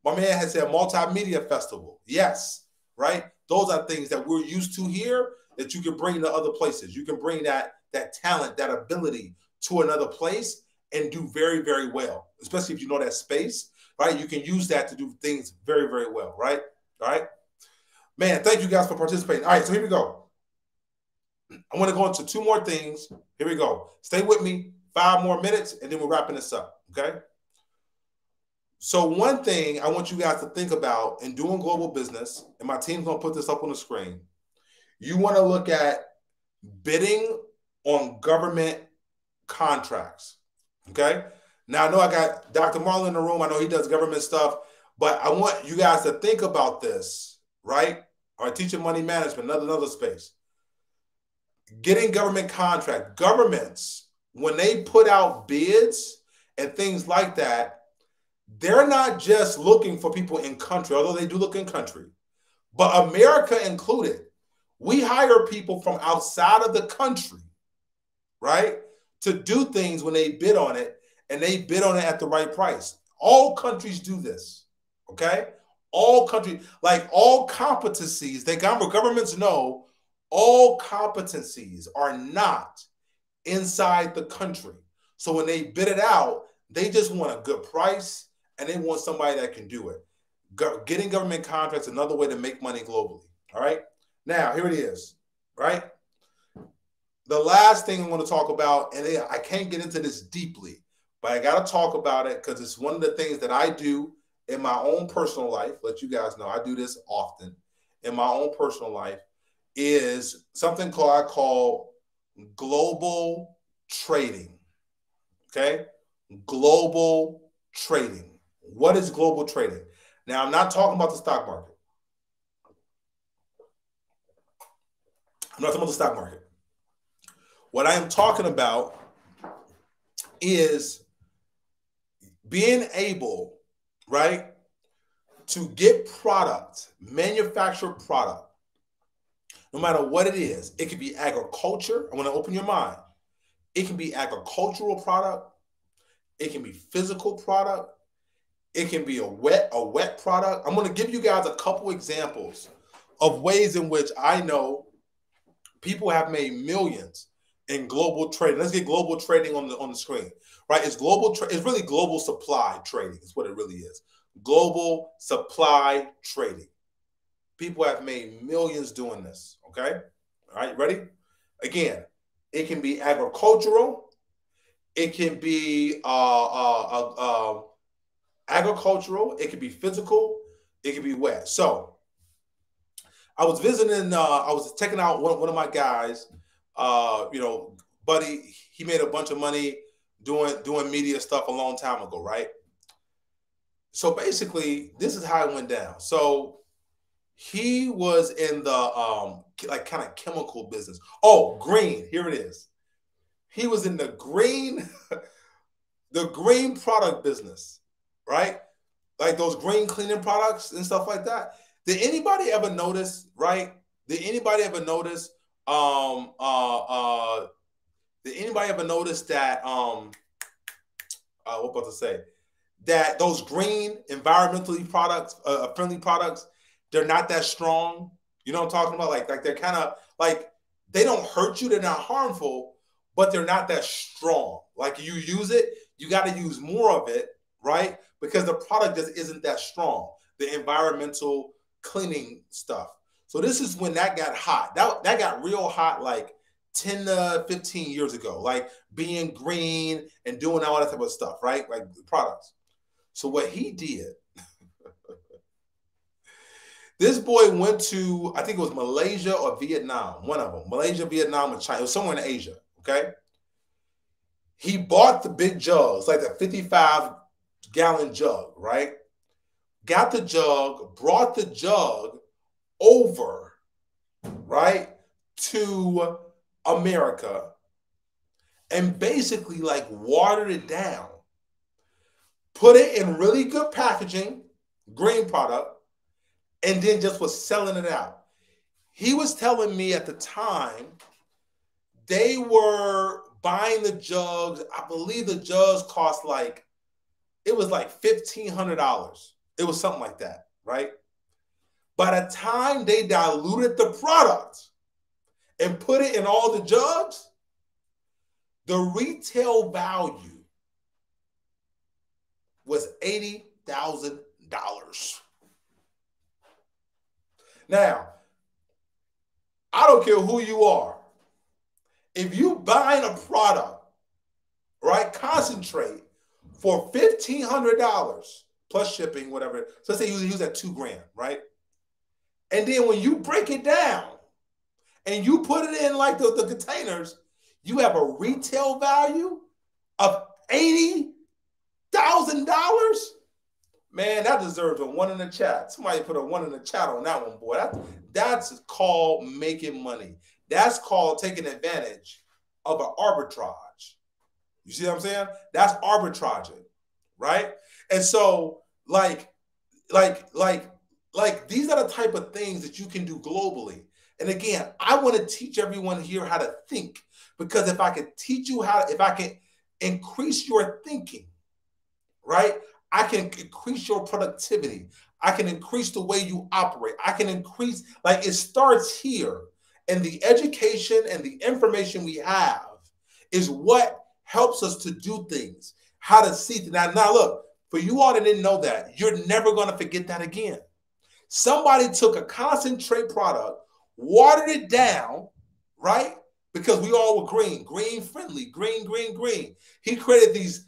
My man has said multimedia festival. Yes, right? Those are things that we're used to here that you can bring to other places. You can bring that that talent, that ability to another place and do very, very well, especially if you know that space, right? You can use that to do things very, very well, right? All right. Man, thank you guys for participating. All right, so here we go. I want to go into two more things. Here we go. Stay with me. Five more minutes, and then we're wrapping this up. Okay. So one thing I want you guys to think about in doing global business, and my team's gonna put this up on the screen. You want to look at bidding on government contracts. Okay. Now I know I got Dr. Marlon in the room. I know he does government stuff, but I want you guys to think about this, right? Or teaching money management, another another space. Getting government contract. Governments, when they put out bids and things like that, they're not just looking for people in country, although they do look in country, but America included. We hire people from outside of the country, right, to do things when they bid on it and they bid on it at the right price. All countries do this. Okay. All countries, like all competencies, they governments know all competencies are not inside the country. So when they bid it out, they just want a good price and they want somebody that can do it. Go- getting government contracts another way to make money globally. All right. Now, here it is. Right. The last thing I want to talk about, and I can't get into this deeply, but I got to talk about it because it's one of the things that I do in my own personal life. Let you guys know I do this often in my own personal life. Is something called I call global trading. Okay, global trading. What is global trading? Now, I'm not talking about the stock market. I'm not talking about the stock market. What I am talking about is being able, right, to get product, manufactured product, no matter what it is. It could be agriculture. I want to open your mind. It can be agricultural product. It can be physical product. It can be a wet a wet product. I'm going to give you guys a couple examples of ways in which I know people have made millions in global trading. Let's get global trading on the on the screen right? It's global. Tra- it's really global supply trading. Is what it really is. Global supply trading. People have made millions doing this. Okay, all right, ready? Again, it can be agricultural. It can be uh, uh, uh, uh agricultural. It can be physical. It can be wet. So, I was visiting. Uh, I was checking out one, one of my guys. Uh, you know, buddy, he made a bunch of money doing doing media stuff a long time ago, right? So basically, this is how it went down. So he was in the um like kind of chemical business. Oh, green. Here it is. He was in the green, the green product business, right? Like those green cleaning products and stuff like that. Did anybody ever notice, right? Did anybody ever notice um uh uh did anybody ever notice that? Um, uh, what about to say? That those green, environmentally products, uh, uh, friendly products, they're not that strong. You know what I'm talking about? Like, like they're kind of like they don't hurt you. They're not harmful, but they're not that strong. Like you use it, you got to use more of it, right? Because the product just isn't that strong. The environmental cleaning stuff. So this is when that got hot. That that got real hot, like 10 to 15 years ago, like being green and doing all that type of stuff, right? Like products. So what he did, this boy went to, I think it was Malaysia or Vietnam, one of them, Malaysia, Vietnam, and China. Somewhere in Asia, okay? He bought the big jugs, like the 55 gallon jug, right? Got the jug, brought the jug over, right, to America and basically like watered it down, put it in really good packaging, green product, and then just was selling it out. He was telling me at the time they were buying the jugs. I believe the jugs cost like, it was like $1,500. It was something like that, right? By the time they diluted the product, and put it in all the jugs, the retail value was $80,000. Now, I don't care who you are. if you buying a product, right, concentrate for fifteen hundred dollars plus shipping, whatever. So let's say you use that two grand, right? And then when you break it down and you put it in like the, the containers, you have a retail value of eighty thousand dollars. Man, that deserves a one in the chat. Somebody put a one in the chat on that one, boy. That, that's called making money. That's called taking advantage of an arbitrage. You see what I'm saying? That's arbitraging, right? And so, like, like, like, like, these are the type of things that you can do globally. And again, I want to teach everyone here how to think because if I can teach you how, if I can increase your thinking, right? I can increase your productivity. I can increase the way you operate. I can increase, like, it starts here. And the education and the information we have is what helps us to do things, how to see. Now, now look, for you all that didn't know that, you're never going to forget that again. Somebody took a concentrate product, watered it down, right? Because we all were green, green friendly, green, green, green. He created these,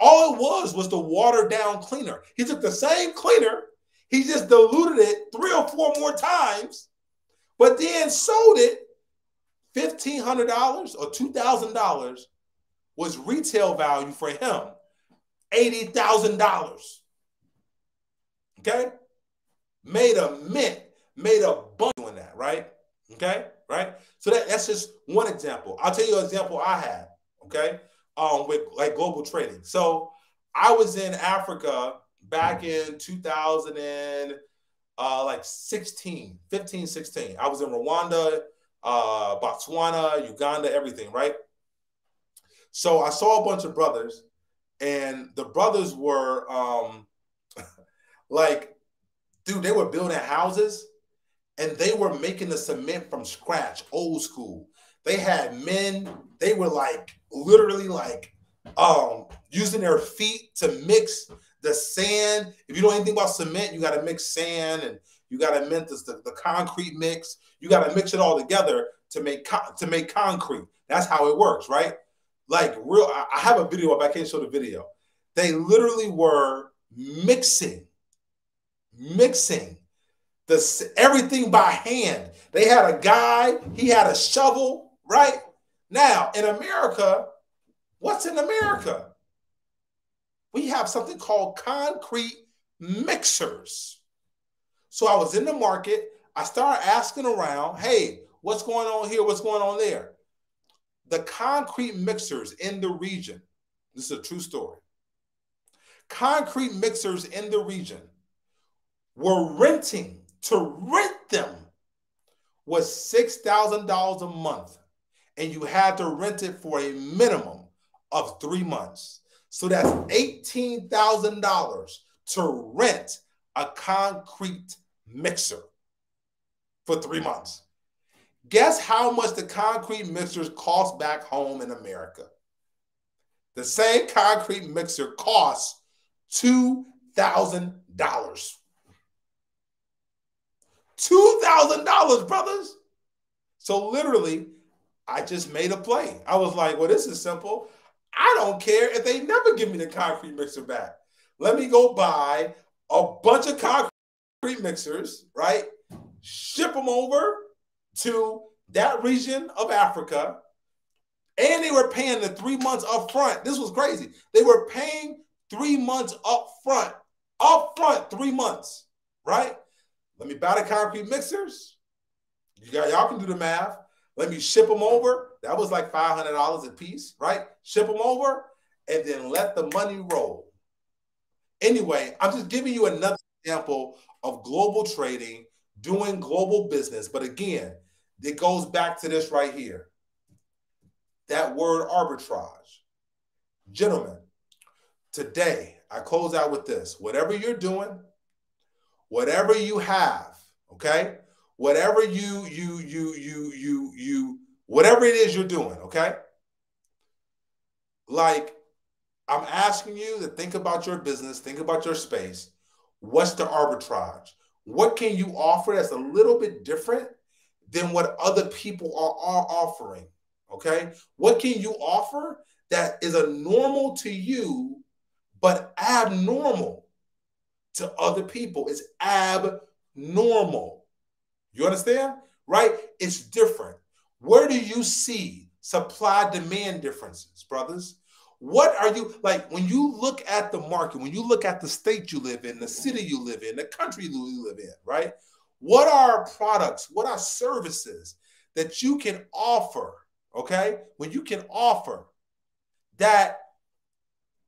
all it was was the watered down cleaner. He took the same cleaner, he just diluted it three or four more times, but then sold it $1,500 or $2,000 was retail value for him $80,000. Okay? Made a mint, made a bunch doing that, right? Okay? Right? So that, that's just one example. I'll tell you an example I had, okay? Um, with like global trading. So I was in Africa back in 2000 and uh, like 16, 15, 16. I was in Rwanda, uh, Botswana, Uganda, everything, right? So I saw a bunch of brothers, and the brothers were um, like, dude, they were building houses and they were making the cement from scratch, old school. They had men, they were like literally like um using their feet to mix the sand. If you know anything about cement, you got to mix sand and you got to mix the, the concrete mix. You got to mix it all together to make to make concrete. That's how it works, right? Like real. I have a video up. I can't show the video. They literally were mixing, mixing the everything by hand. They had a guy. He had a shovel. Right now in America, what's in America? We have something called concrete mixers. So I was in the market. I started asking around, hey, what's going on here? What's going on there? The concrete mixers in the region, this is a true story. Concrete mixers in the region were renting, to rent them was $6,000 a month. And you had to rent it for a minimum of three months. So that's $18,000 to rent a concrete mixer for three months. Guess how much the concrete mixers cost back home in America? The same concrete mixer costs $2,000. $2,000, brothers. So literally, I just made a play. I was like, well, this is simple. I don't care if they never give me the concrete mixer back. Let me go buy a bunch of concrete mixers, right? Ship them over to that region of Africa. And they were paying the three months up front. This was crazy. They were paying three months up front, up front, three months, right? Let me buy the concrete mixers. You got y'all can do the math. Let me ship them over. That was like $500 a piece, right? Ship them over and then let the money roll. Anyway, I'm just giving you another example of global trading, doing global business. But again, it goes back to this right here that word arbitrage. Gentlemen, today I close out with this. Whatever you're doing, whatever you have, okay? Whatever you you you you you you whatever it is you're doing, okay? Like I'm asking you to think about your business, think about your space. What's the arbitrage? What can you offer that's a little bit different than what other people are, are offering? Okay. What can you offer that is a normal to you, but abnormal to other people? It's abnormal. You understand? Right? It's different. Where do you see supply demand differences, brothers? What are you like when you look at the market, when you look at the state you live in, the city you live in, the country you live in, right? What are products, what are services that you can offer, okay? When you can offer that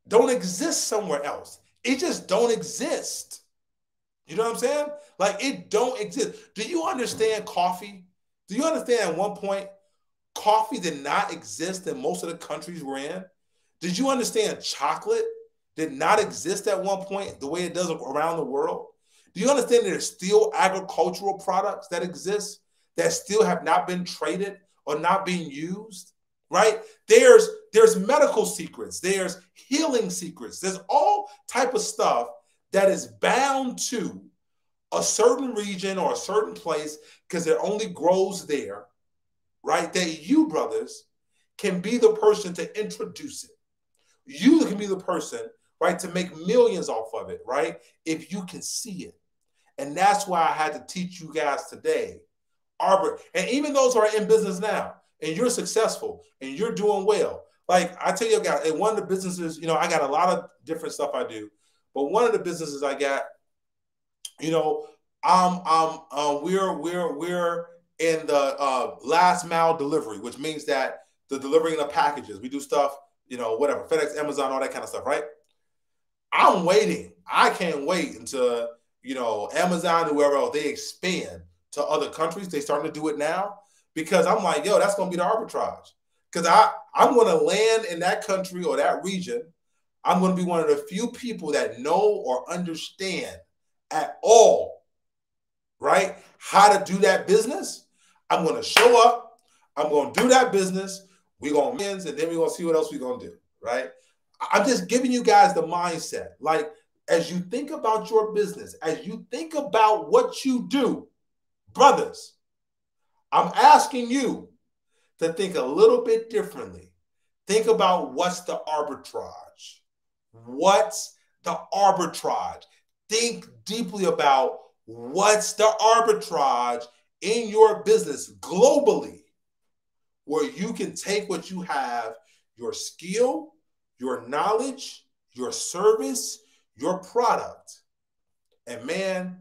don't exist somewhere else. It just don't exist. You know what I'm saying? Like it don't exist. Do you understand coffee? Do you understand at one point coffee did not exist in most of the countries we're in? Did you understand chocolate did not exist at one point the way it does around the world? Do you understand there's still agricultural products that exist that still have not been traded or not being used? Right? There's there's medical secrets, there's healing secrets, there's all type of stuff that is bound to a certain region or a certain place because it only grows there, right? That you, brothers, can be the person to introduce it. You can be the person, right, to make millions off of it, right? If you can see it. And that's why I had to teach you guys today. Arbor, and even those who are in business now, and you're successful and you're doing well. Like I tell you guys, in one of the businesses, you know, I got a lot of different stuff I do, but one of the businesses I got, you know, um, um, uh, we're we're we're in the uh, last mile delivery, which means that the delivering of packages. We do stuff you know, whatever, FedEx, Amazon, all that kind of stuff, right? I'm waiting. I can't wait until, you know, Amazon, whoever else, they expand to other countries. They starting to do it now because I'm like, yo, that's to be the arbitrage. Because I, I'm to land in that country or that region. I'm going to be one of the few people that know or understand at all, right, how to do that business. I'm going to show up. I'm going to do that business. We're gonna wins, and then we're gonna see what else we're gonna do, right? I'm just giving you guys the mindset. Like, as you think about your business, as you think about what you do, brothers, I'm asking you to think a little bit differently. Think about what's the arbitrage? What's the arbitrage? Think deeply about what's the arbitrage in your business globally where you can take what you have, your skill, your knowledge, your service, your product, and man,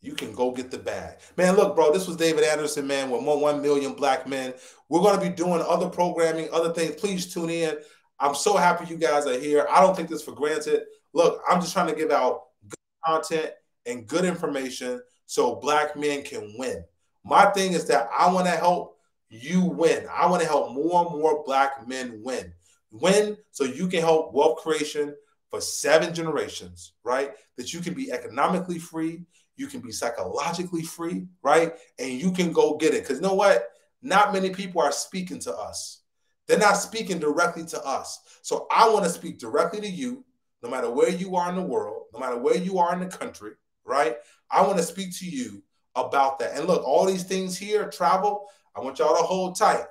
you can go get the bag. Man, look, bro, this was David Anderson, man, with 1 million black men. We're going to be doing other programming, other things. Please tune in. I'm so happy you guys are here. I don't take this for granted. Look, I'm just trying to give out good content and good information so black men can win. My thing is that I want to help you win. I want to help more and more black men win. Win so you can help wealth creation for seven generations, right? That you can be economically free, you can be psychologically free, right? And you can go get it. Because you know what? Not many people are speaking to us. They're not speaking directly to us. So I want to speak directly to you, no matter where you are in the world, no matter where you are in the country, right? I want to speak to you about that. And look, all these things here, travel, I want y'all to hold tight.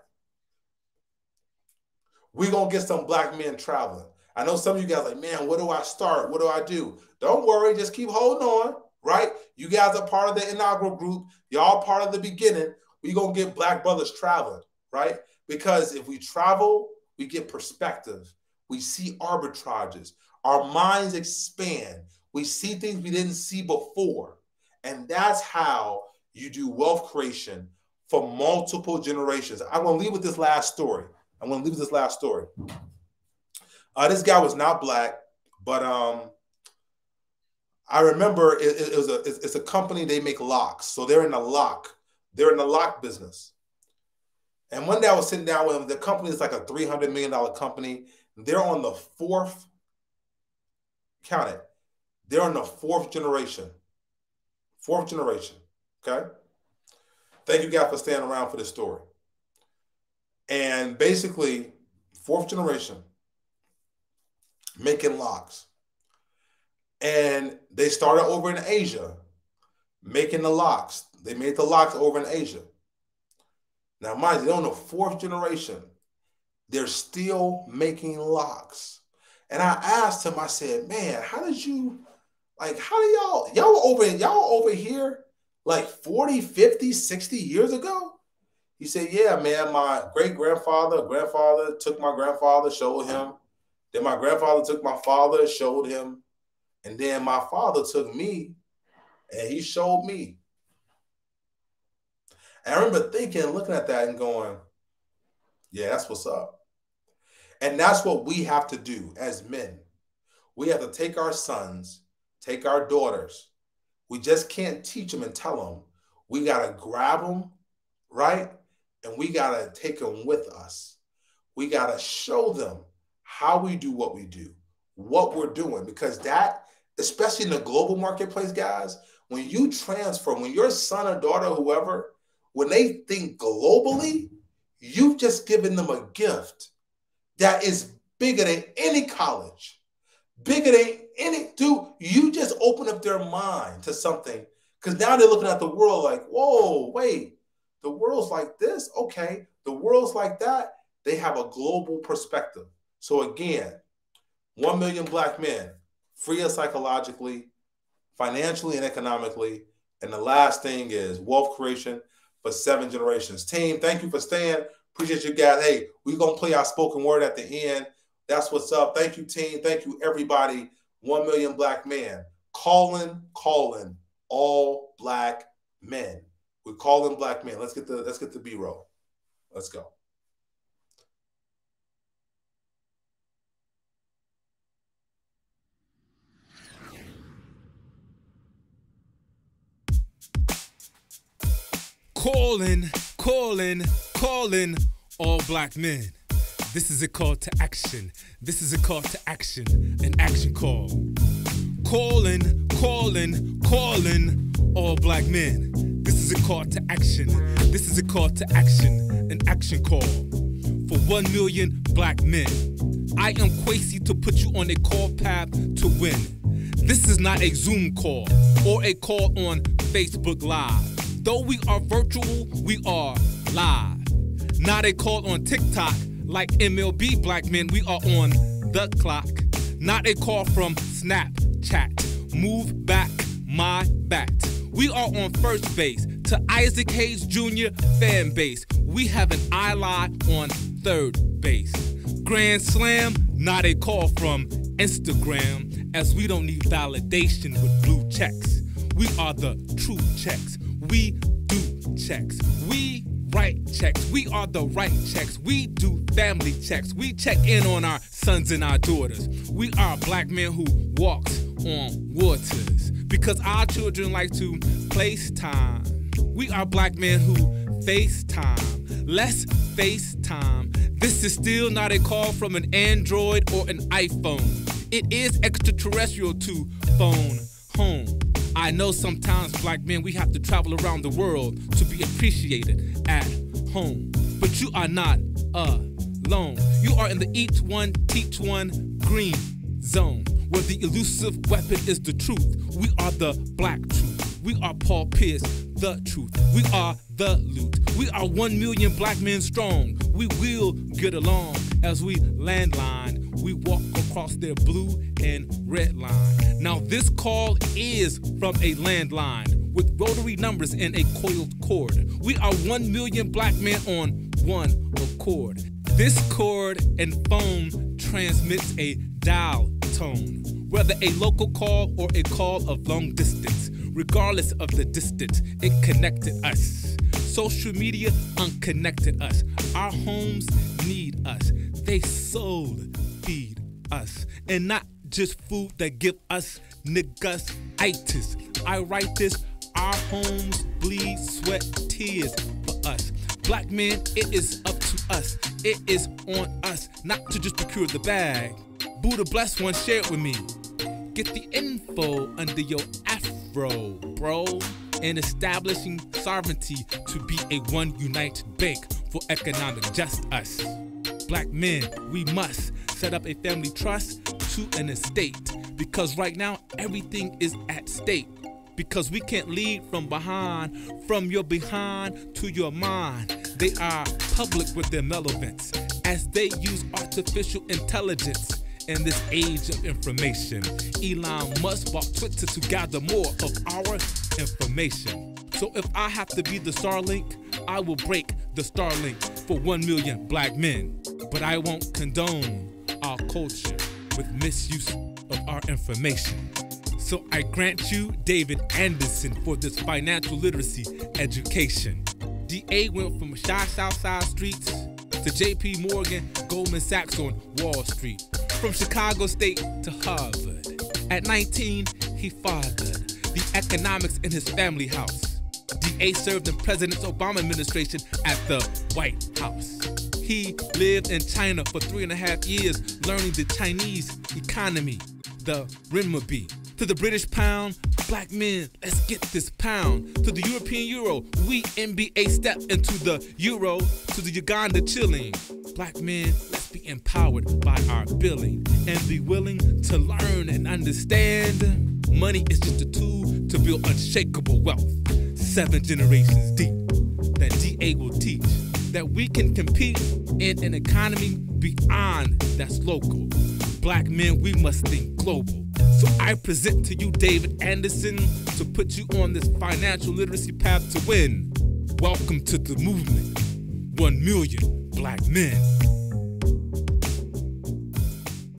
We're going to get some black men traveling. I know some of you guys like, man, what do I start? What do I do? Don't worry, just keep holding on, right? You guys are part of the inaugural group. Y'all part of the beginning. We're going to get black brothers traveling, right? Because if we travel, we get perspective. We see arbitrages. Our minds expand. We see things we didn't see before. And that's how you do wealth creation for multiple generations. I'm going to leave with this last story. I'm going to leave with this last story. Uh, this guy was not black, but um, I remember it, it, was a it's a company they make locks, so they're in the lock they're in the lock business. And one day I was sitting down with them. The company is like a three hundred million dollar company. They're on the fourth. Count it. They're on the fourth generation. Fourth generation. Okay. Thank you, guys, for staying around for this story. And basically, fourth generation, making locks. And they started over in Asia, making the locks. They made the locks over in Asia. Now, mind you, they're on the fourth generation. they're still making locks. And I asked him, I said, man, how did you, like, how do y'all, y'all over, y'all over here like 40, 50, 60 years ago? He said, yeah, man, my great grandfather, grandfather took my grandfather, showed him. Then my grandfather took my father, showed him. And then my father took me and he showed me. And I remember thinking, looking at that and going, yeah, that's what's up. And that's what we have to do as men. We have to take our sons, take our daughters. We just can't teach them and tell them. We got to grab them, right? And we got to take them with us. We got to show them how we do what we do, what we're doing, because that, especially in the global marketplace, guys, when you transfer, when your son or daughter, whoever, when they think globally, you've just given them a gift that is bigger than any college, bigger than any dude. You just open up their mind to something because now they're looking at the world like, whoa, wait, the world's like this. Okay, the world's like that. They have a global perspective. So again, one million black men, free us psychologically, financially, and economically. And the last thing is wealth creation for seven generations. Team, thank you for staying. Appreciate you guys. Hey, we're gonna play our spoken word at the end. That's what's up. Thank you, team. Thank you, everybody. One million black men. Calling, calling all black men. We're calling black men. Let's get the let's get the B-roll. Let's go. Calling, calling, calling all black men. This is a call to action. This is a call to action, an action call. Calling, calling, calling all black men. This is a call to action. This is a call to action, an action call for one million black men. I am Kwesi to put you on a call path to win. This is not a Zoom call or a call on Facebook Live. Though we are virtual, we are live. Not a call on TikTok like MLB black men, we are on the clock. Not a call from Snapchat. Move back my bat. We are on first base to Isaac Hayes Jr. fan base. We have an eye lie on third base. Grand Slam, not a call from Instagram, as we don't need validation with blue checks. We are the true checks. We do checks. We write checks. We are the right checks. We do family checks. We check in on our sons and our daughters. We are black men who walks on waters because our children like to place time. We are black men who FaceTime. Let's FaceTime. This is still not a call from an Android or an iPhone. It is extraterrestrial to phone home. I know sometimes, black men, we have to travel around the world to be appreciated at home. But you are not alone. You are in the each one, teach one green zone, where the elusive weapon is the truth. We are the black truth. We are Paul Pierce, the truth. We are the loot. We are one million black men strong. We will get along as we landline we walk across their blue and red line. Now, this call is from a landline with rotary numbers and a coiled cord. We are one million black men on one accord. This cord and phone transmits a dial tone, whether a local call or a call of long distance. Regardless of the distance, it connected us. Social media unconnected us. Our homes need us. They sold feed us. And not just food that give us niggas itis. I write this, our homes bleed, sweat, tears for us. Black men, it is up to us. It is on us not to just procure the bag. Buddha bless one, share it with me. Get the info under your afro, bro. And establishing sovereignty to be a one united bank for economic just us. Black men, we must set up a family trust to an estate because right now everything is at stake. Because we can't lead from behind, from your behind to your mind. They are public with their relevance as they use artificial intelligence in this age of information. Elon Musk bought Twitter to gather more of our information. So if I have to be the Starlink, I will break the Starlink for one million black men. But I won't condone our culture with misuse of our information. So I grant you David Anderson for this financial literacy education. DA went from Chi Southside streets to JP Morgan, Goldman Sachs on Wall Street. From Chicago State to Harvard. At 19, he fathered the economics in his family house. DA served in President Obama administration at the White House. He lived in China for three and a half years, learning the Chinese economy, the renminbi. To the British pound, black men, let's get this pound. To the European euro, we NBA step into the euro. To the Uganda shilling, black men, let's be empowered by our billing and be willing to learn and understand. Money is just a tool to build unshakable wealth. Seven generations deep that DA will teach that we can compete in an economy beyond that's local. Black men, we must think global. So I present to you David Anderson to put you on this financial literacy path to win. Welcome to the movement. One million black men.